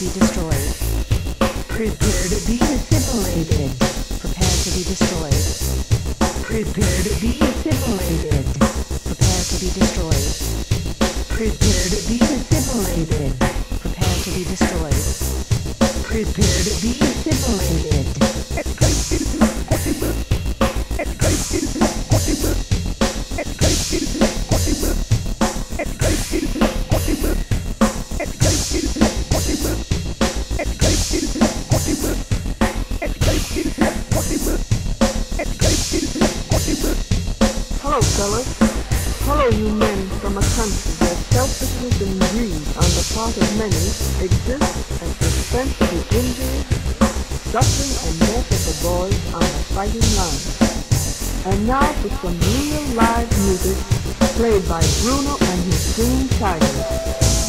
be destroyed. Prepare to be assimilated. Prepare to be destroyed. Prepare to be assimilated. Prepare to be destroyed. Prepare to be assimilated. Prepare to be destroyed. Prepare to be Fellas. Hello, you men from a country where selfishness and greed on the part of many exist at the expense of the injury, suffering, and death of the boys on the fighting line. And now for some real live music played by Bruno and his Green Tigers.